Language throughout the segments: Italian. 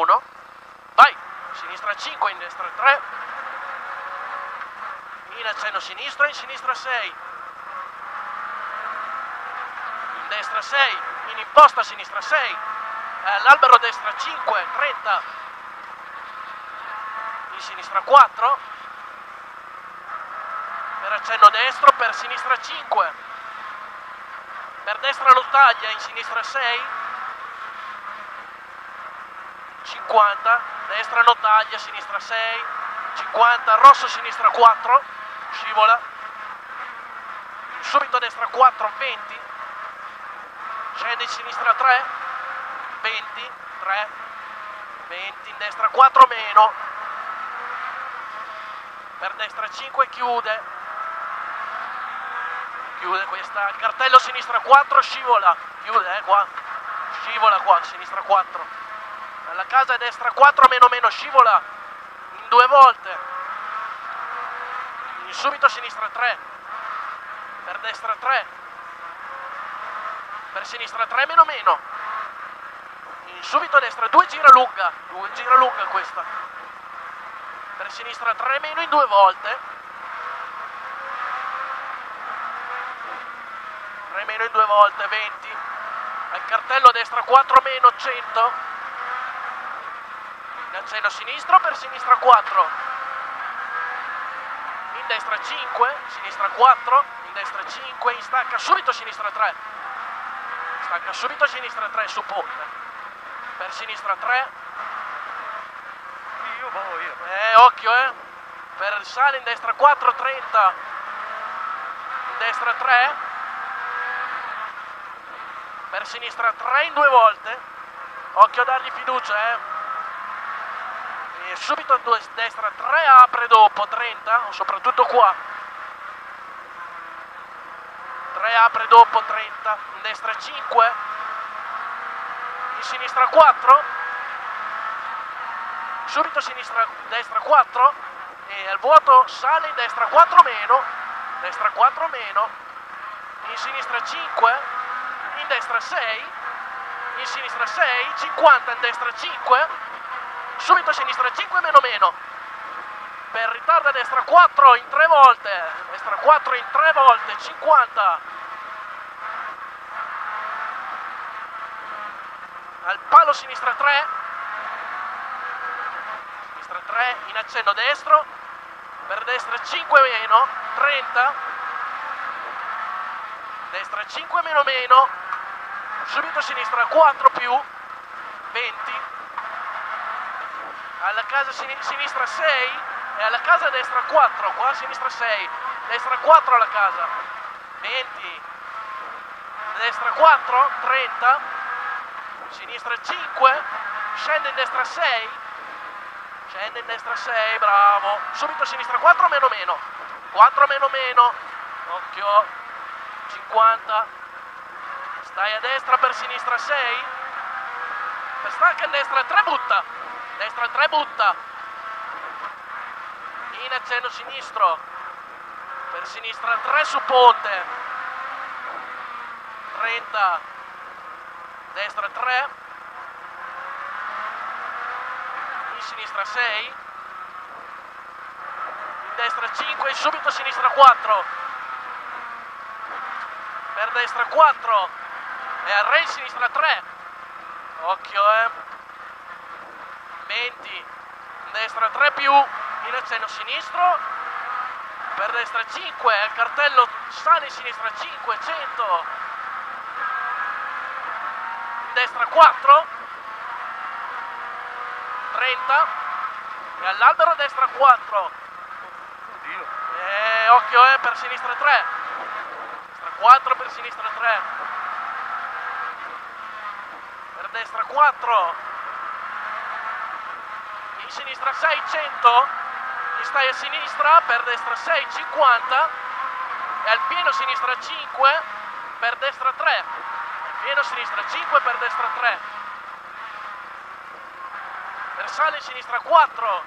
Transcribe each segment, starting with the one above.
2, 1, vai, sinistra 5, in destra 3, in accenno sinistro, in sinistra 6, in destra 6, in imposta sinistra 6, all'albero destra 5, 30, in sinistra 4, per accenno destro, per sinistra 5, per destra lo taglia, in sinistra 6, 50, destra non taglia, sinistra 6, 50, rosso sinistra 4, scivola, subito destra 4, 20, scende in sinistra 3, 20, 3, 20, in destra 4 meno, per destra 5 chiude, chiude questa, il cartello sinistra 4 scivola, chiude eh, qua, scivola qua, sinistra 4, alla casa destra 4 meno meno scivola, in due volte, in subito sinistra 3, per destra 3, per sinistra 3 meno meno, in subito destra 2 gira lunga, 2 gira lunga questa, per sinistra 3 meno in due volte, 3 meno in due volte, 20, al cartello destra 4 meno 100, in accenno sinistro per sinistra 4, in destra 5, sinistra 4, in destra 5, in stacca subito sinistra 3, stacca subito sinistra 3 su ponte, per sinistra 3, Io io. eh occhio eh, per sale in destra 4, 30, in destra 3, per sinistra 3 in due volte, occhio a dargli fiducia eh, e subito a due, destra 3 apre dopo 30, soprattutto qua, 3 apre dopo 30, in destra 5, in sinistra 4, subito sinistra, destra 4 e al vuoto sale in destra 4 meno, destra 4 meno, in sinistra 5, in destra 6, in sinistra 6, 50 in destra 5, subito sinistra 5 meno meno, per ritardo a destra 4 in 3 volte, destra 4 in 3 volte, 50, al palo sinistra 3, sinistra 3 in accenno destro, per destra 5 meno, 30, destra 5 meno meno, subito sinistra 4 più, 20, alla casa sin- sinistra 6 e alla casa destra 4, qua a sinistra 6, destra 4 alla casa, 20, destra 4, 30, sinistra 5, scende in destra 6, scende in destra 6, bravo, subito a sinistra 4 meno meno, 4 meno meno, occhio, 50, stai a destra per sinistra 6, per stacca in destra 3 butta, destra 3 butta, in accenno sinistro, per sinistra 3 su ponte, 30, destra 3, in sinistra 6, in destra 5, subito a sinistra 4, per destra 4 e al re in sinistra 3, occhio eh, 20, in destra 3 più, in accenno sinistro, per destra 5, al cartello sale in sinistra 5, 100, in destra 4, 30 e all'albero destra 4. Oddio. Eh, occhio eh, per sinistra 3. Destra 4 per sinistra 3. Per destra 4. In sinistra 6, 100. Gli stai a sinistra, per destra 6, 50. E al pieno sinistra 5, per destra 3. Al pieno sinistra 5, per destra 3. Versale sinistra 4.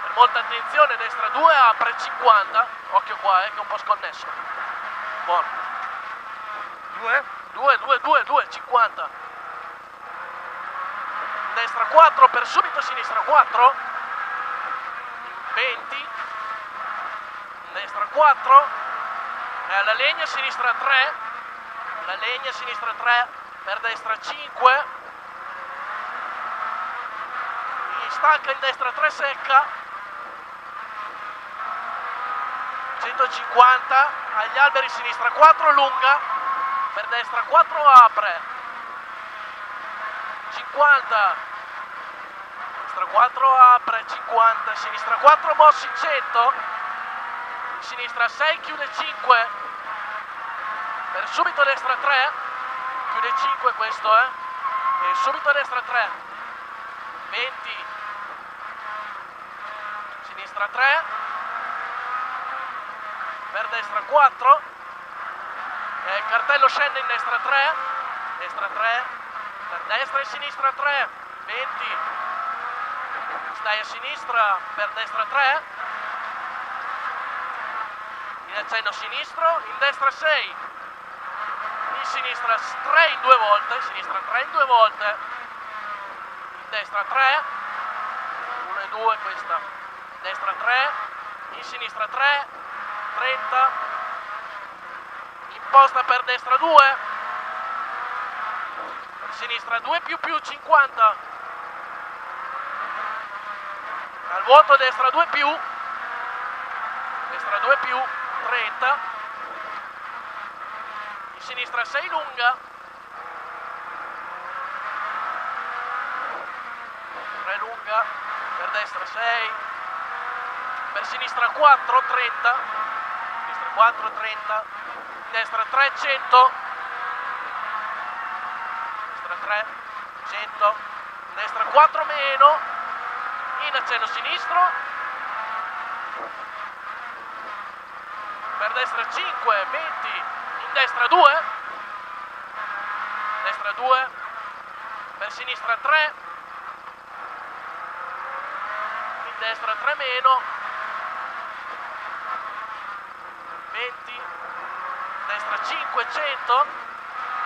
Per molta attenzione, destra 2, apre 50. Occhio qua, eh, che è un po' sconnesso. Buono. Due? 2, 2, 2, 2, 50. Destra 4 per subito sinistra 4 20 in destra 4 e la legna sinistra 3 la legna sinistra 3 per destra 5 stacca in destra 3 secca. 150 agli alberi sinistra 4 lunga. Per destra 4 apre 50 destra 4 apre 50 sinistra 4 mossi 100 sinistra 6 chiude 5 per subito destra 3 chiude 5 questo eh. E subito destra 3 20 sinistra 3 per destra 4 e il cartello scende in destra 3 destra 3 per destra e sinistra 3 20 stai a sinistra per destra 3 in accenno sinistro in destra 6 in sinistra 3 in due volte sinistra 3 in due volte. In destra 3 1 e 2 questa. Destra 3 in sinistra 3 30 imposta per destra 2 per sinistra 2 più più 50 al vuoto destra 2 più. Destra 2 più 30 in sinistra 6 lunga. 3 lunga. Per destra 6 per sinistra 4 30 sinistra 4 30 destra 3 100 destra 3 100 destra 4 meno in accenno sinistro. Per destra 5 20 in destra 2 destra 2 per sinistra 3 in destra 3 meno. 20 destra 5 100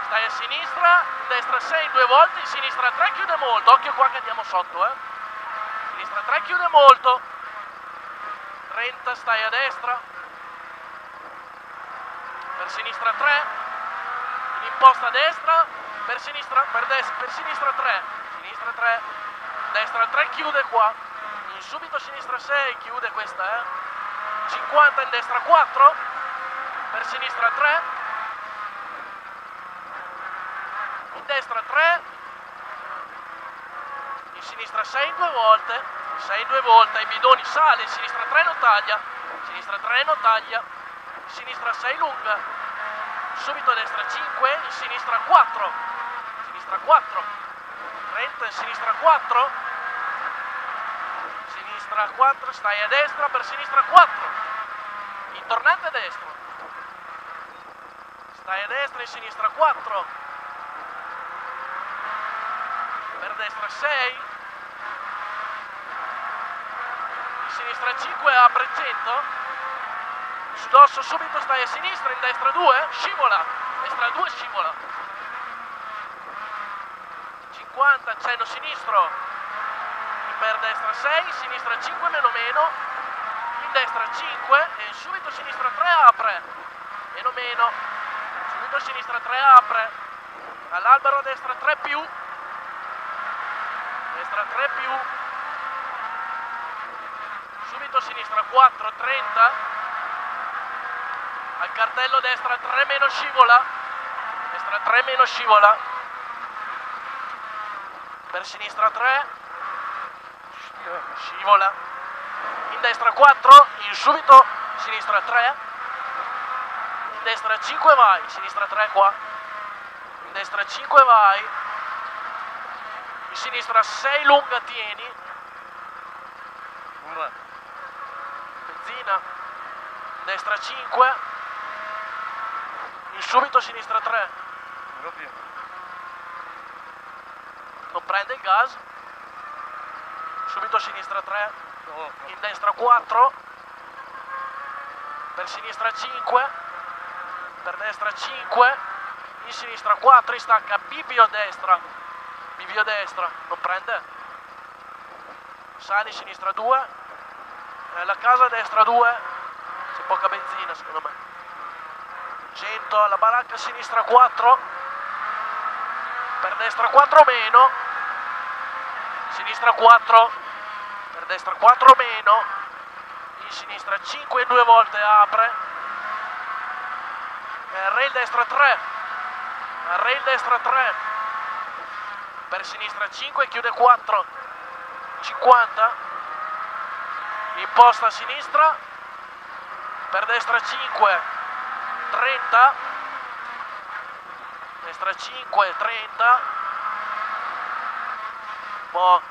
stai a sinistra in destra 6 due volte in sinistra 3 chiude molto. Occhio qua che andiamo sotto eh. Sinistra 3 chiude molto. 30 stai a destra. Per sinistra 3 in imposta a destra. Per sinistra per, destra, per sinistra 3 sinistra 3 destra 3 chiude qua. Subito sinistra 6 chiude questa eh. 50 in destra 4 per sinistra 3 in destra 3 in sinistra 6 in due volte. 6 in due volte. Ai bidoni sale. In sinistra 3 non taglia. Sinistra 3 non taglia. In sinistra 6 lunga. Subito a destra 5 in sinistra 4 sinistra 4 30 in sinistra 4 sinistra 4 stai a destra per sinistra 4 in tornante a destra. Stai a destra in sinistra 4 per destra 6 in sinistra 5 apre 100 sudosso subito stai a sinistra in destra 2 scivola. Destra 2 scivola. 50 accenno sinistro. Per destra 6 sinistra 5 meno meno. In destra 5 e subito sinistra 3 apre. Meno meno. Subito sinistra 3 apre. All'albero a destra 3 più destra 3 più. Subito sinistra 4 30 al cartello destra 3 meno scivola. Destra 3 meno scivola. Per sinistra 3 scivola. In destra 4 in subito sinistra 3 in destra 5 vai. Sinistra 3 qua. In destra 5 vai in sinistra 6 lunga tieni. Benzina destra 5 in subito sinistra 3 non prende il gas. Subito sinistra 3 in destra 4 per sinistra 5 per destra 5 in sinistra 4 in stacca bivio destra bivio destra, non prende. Sali sinistra 2, eh, la casa destra 2, c'è poca benzina secondo me. 100, la baracca sinistra 4, per destra 4 meno, sinistra 4, per destra 4 meno, in sinistra 5 due volte apre, eh, rail destra 3, rail destra 3, per sinistra 5 chiude 4, 50, imposta a sinistra, per destra 5, 30, destra 5, 30, boh,